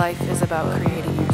life is about creating